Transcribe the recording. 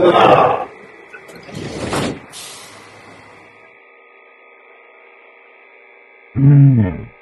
ううん。